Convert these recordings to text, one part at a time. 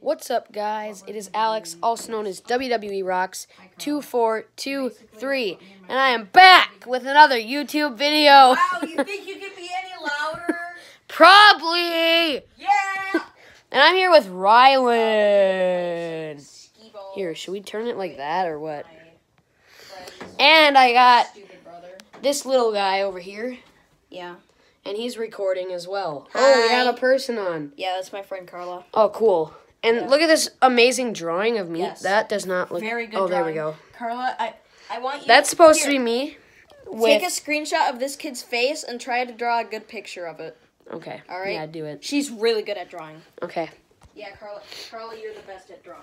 What's up, guys? It is Alex, also known as WWE Rocks two four two three, and I am back with another YouTube video. Wow, you think you could be any louder? Probably. Yeah. And I'm here with Rylan. Here, should we turn it like that or what? And I got this little guy over here, Yeah. and he's recording as well. Oh, we have a person on. Yeah, that's my friend Carla. Oh, cool. And Yeah. look at this amazing drawing of me. Yes. That does not look. Very good. Oh, there we go. Carla, I I want you. That's supposed here, to be me. Take a screenshot of this kid's face and try to draw a good picture of it. okay. All right. Yeah, do it. She's really good at drawing. Okay. Yeah, Carla. Carla, you're the best at drawing.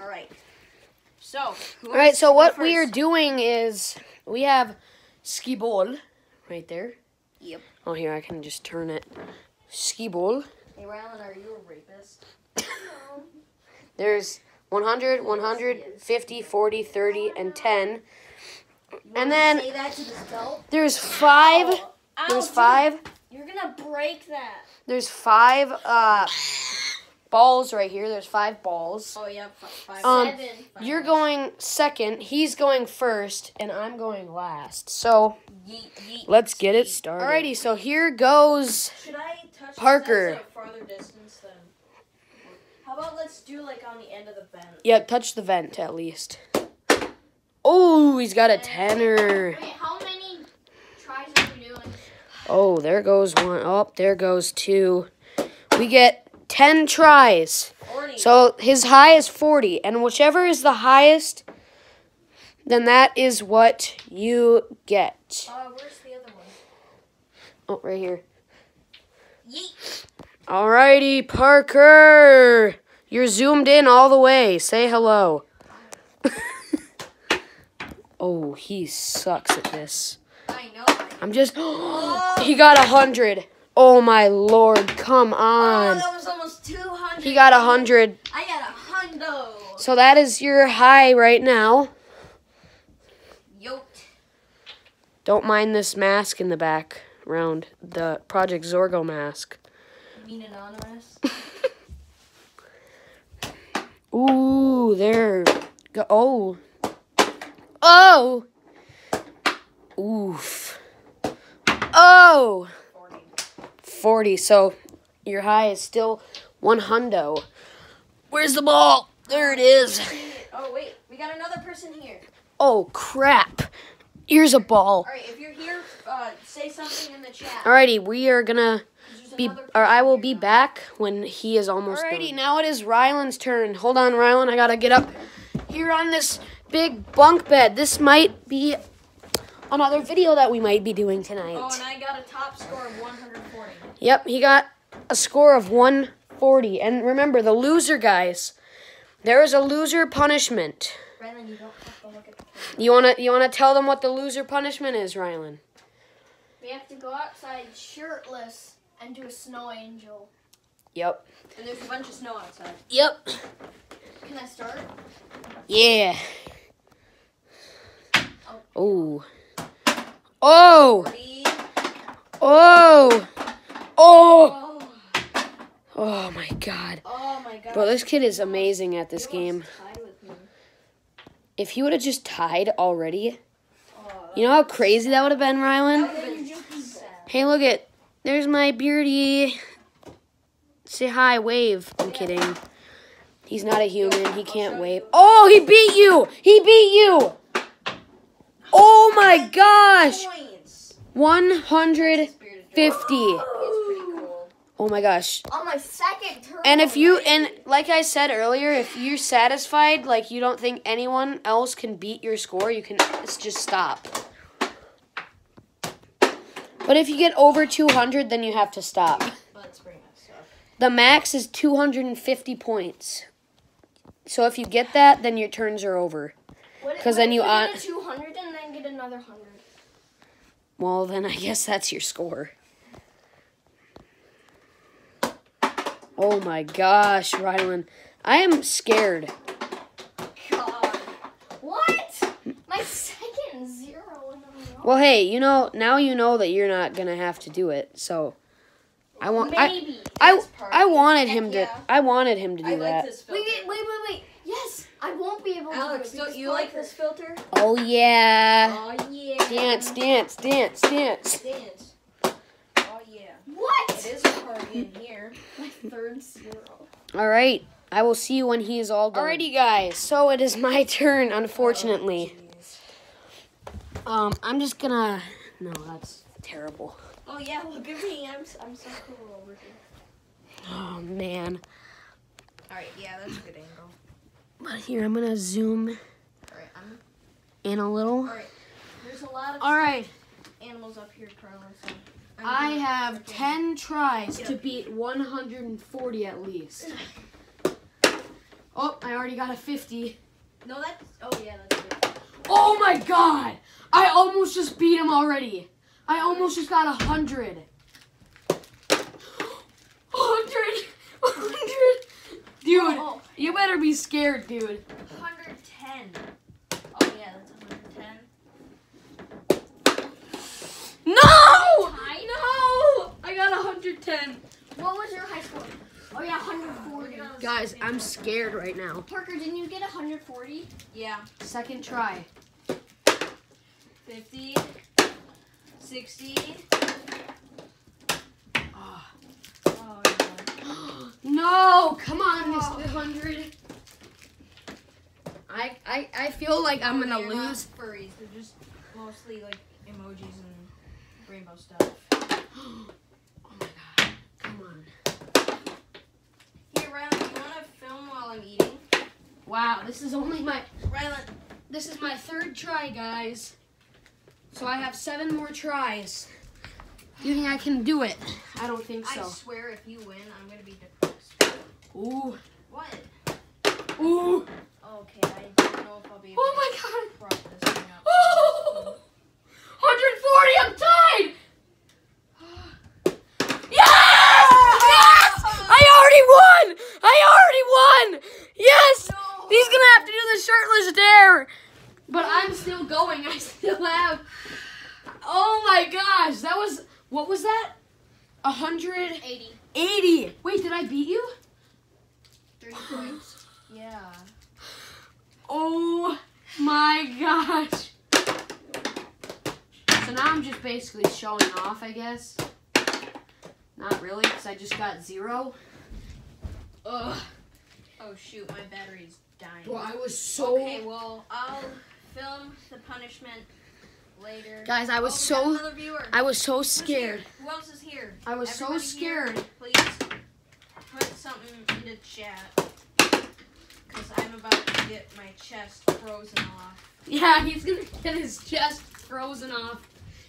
All right. So. who All right. So what we are doing is we have Skee-Ball right there. Yep. Oh, here I can just turn it. Skee-Ball. Hey, Rylan, are you a rapist? There's 100, 100, 50, 40, 30, and 10. And then say that to this belt. there's five. There's five. You're gonna break that. There's five uh balls right here. There's five balls. Oh yeah, five. Um, Seven. You're going second. He's going first, and I'm going last. So yeet, yeet. let's get it started. Alrighty. So here goes. Should I touch this Parker. at a farther distance than? How about let's do like on the end of the bend? Yeah, touch the vent at least. Oh, he's got a tenor. Wait, how many tries are we doing? Oh, there goes one. Oh, there goes two. We get 10 tries. Forty. So his high is 40, and whichever is the highest, then that is what you get. Uh, where's the other one? Oh, right here. Yeet. Alrighty, Parker. You're zoomed in all the way. Say hello. oh, he sucks at this. I know. I'm just. he got a hundred. Oh my lord! Come on. Oh, that was almost two hundred. He got a hundred. I got a hundo. So that is your high right now. Yoked. Don't mind this mask in the background. The Project Zorgo mask. Mean anonymous. Ooh, there. Go. Oh. Oh. Oof. Oh. Forty. 40. So your high is still one hundo. Where's the ball? There it is. Oh wait, we got another person here. Oh, crap. Here's a ball. All right, if you're here, uh, say something in the chat. Alrighty, we are gonna 'cause there's be, or I will be back when he is almost Alrighty, now it is Rylan's turn. Hold on, Rylan, I gotta get up here on this big bunk bed. This might be another video that we might be doing tonight. Oh, and I got a top score of 140. Yep, he got a score of 140. And remember, the loser, guys, there is a loser punishment. Rylan, you don't have to look at the. You wanna you wanna tell them what the loser punishment is, Rylan? We have to go outside shirtless and do a snow angel. Yep. And there's a bunch of snow outside. Yep. Can I start? Yeah. Oh. Oh. Three. Oh. Oh. Oh. Oh my god. Oh my god. Bro, this kid is amazing at this He game. tied with me. If he would have just tied already, Oh, you know how crazy that would have been, Rylan? been. Hey, look at. There's my beardy. Say hi, wave. I'm kidding. He's not a human. He can't wave. Oh, he beat you! He beat you! Oh my gosh! 150. Spirited Joy. It's pretty cool. Oh my gosh. On my second turn. And if you and like I said earlier, if you're satisfied, like you don't think anyone else can beat your score, you can just stop. But if you get over 200, then you have to stop. That's pretty messed up. The max is 250 points. So if you get that, then your turns are over. 'cause then you get on- a 200 and then get another 100. Well, then I guess that's your score. Oh my gosh, Rylan. I am scared. God. What? My second zero in a row. Well, hey, you know, now you know that you're not going to have to do it. So I want. I, Maybe. I, Dance party. I wanted him Heck to. I wanted him to do I that. like this. Wait, wait, wait, wait, wait. Yes, I won't be able to. Alex, do it don't you like this filter? Oh yeah. Oh yeah. Dance, dance, dance, dance. Dance. Oh yeah. What? It is a party in here. My third zero. All right. I will see you when he is all done. Alrighty, guys. So it is my turn, unfortunately. Oh, Um, I'm just gonna. No, that's terrible. Oh yeah, look at me. I'm I'm so cool over here. Oh man. All right. Yeah, that's a good angle. But here, I'm gonna zoom All right. I'm. in a little. All right. There's a lot of All right. animals up here, Carla. So I have freaking- 10 tries to beat 140 at least. Oh, I already got a 50. No, that's. Oh yeah, that's good. Oh my god! I almost just beat him already. I almost just got a 100. 100! 100! Dude, Oh, you better be scared, dude. 110. Oh yeah, that's 110. No! Tied? No! I got 110. what was your high score? Oh yeah, 140. Guys, I'm scared right now. Parker, didn't you get 140? Yeah. Second try. 50. 60. Ah. Oh yeah. No, come on, Mr. 100. I, I, I feel like I'm Oh, gonna they're not furries. They're just mostly like emojis and rainbow stuff. Oh my god, come on. Here, Rylan, do you want to film while I'm eating? Wow, this is only my, Rylan, this is my third try, guys. So I have seven more tries. Do you think I can do it? I don't think so. I swear if you win, I'm gonna be depressed. Ooh. Okay, I don't know if I'll be able Oh my to god. prop this thing up. Oh, 140, I'm tied. Yes! Yes! I already won! I already won! Yes! No. He's gonna have to do the shirtless dare. But I'm still going. I still have. Oh my gosh, that was. What was that? A 180. 80. Wait, did I beat you? Three points. Yeah. Oh my gosh. So now I'm just basically showing off, I guess. Not really, because I just got zero. Ugh. Oh shoot, my battery's dying. Bro, I was so. Okay, well, I'll film the punishment later. Guys, I was Oh, so. got another viewer. I was so scared. Who else is here? I was so Everybody here, scared. please put something into chat. Because I'm about to get my chest frozen off. Yeah, he's gonna get his chest frozen off.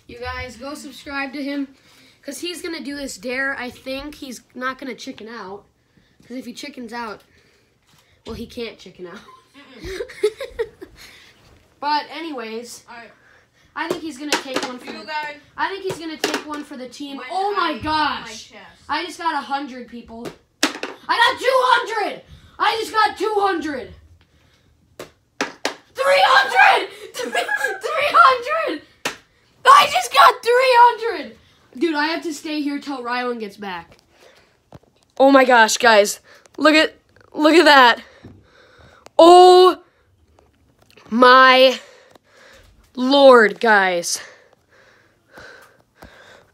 You guys, go subscribe to him. Because he's gonna do this dare. I think he's not gonna chicken out. Because if he chickens out, well, he can't chicken out. Mm-mm. but, anyways, I think he's gonna take one for you the, guys. I think he's gonna take one for the team. oh my I- gosh! My. I just got a hundred people. I got 200! I just got 200! 300! 300! I just got 300! Dude, I have to stay here till Rylan gets back. Oh my gosh, guys. Look at look at that. Oh my lord, guys.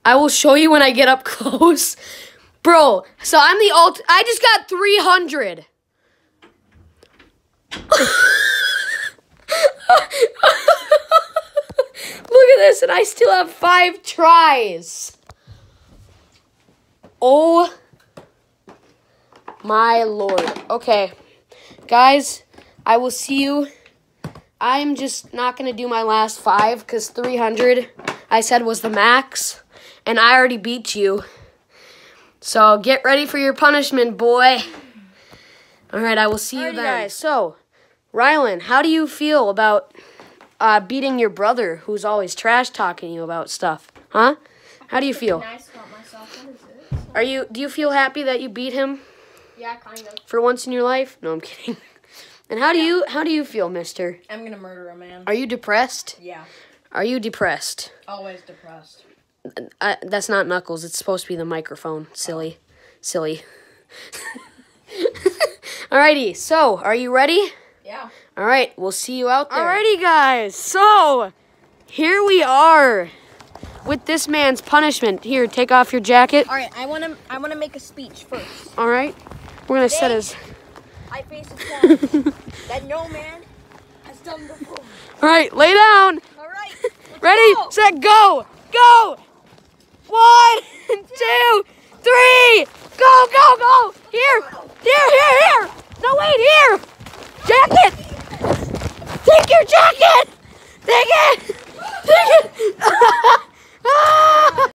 I will show you when I get up close. Bro, so I'm the alt. I just got 300. Look at this, and I still have five tries. Oh my lord. Okay, guys, I will see you. I'm just not gonna do my last five because 300 I said was the max, and I already beat you. So get ready for your punishment, boy. All right, I will see you Alrighty, then. guys. So, Rylan, how do you feel about uh, beating your brother, who's always trash talking you about stuff? Huh? How do you feel? Nice about myself. What is it? Are you? Do you feel happy that you beat him Yeah, kind of. for once in your life? No, I'm kidding. And how do you? How do you feel, Mister? I'm gonna murder a man. Are you depressed? Yeah, Are you depressed? always depressed. Uh, that's not Knuckles. It's supposed to be the microphone. Silly. Silly. Alrighty, so are you ready? Yeah. All right, we'll see you out there. Alrighty, guys. So here we are with this man's punishment. Here, take off your jacket. All right, I want to I want to make a speech first. All right, we're gonna set his. I face a challenge that no man has done before. All right, lay down. All right. Ready, go. set, go, go. One, two, three. Go, go, go. Here, here, here, here. No, wait, here. Jacket. Take your jacket. Take it. Take it. Ah.